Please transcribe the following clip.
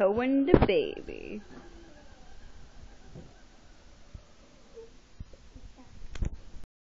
Cohen the baby.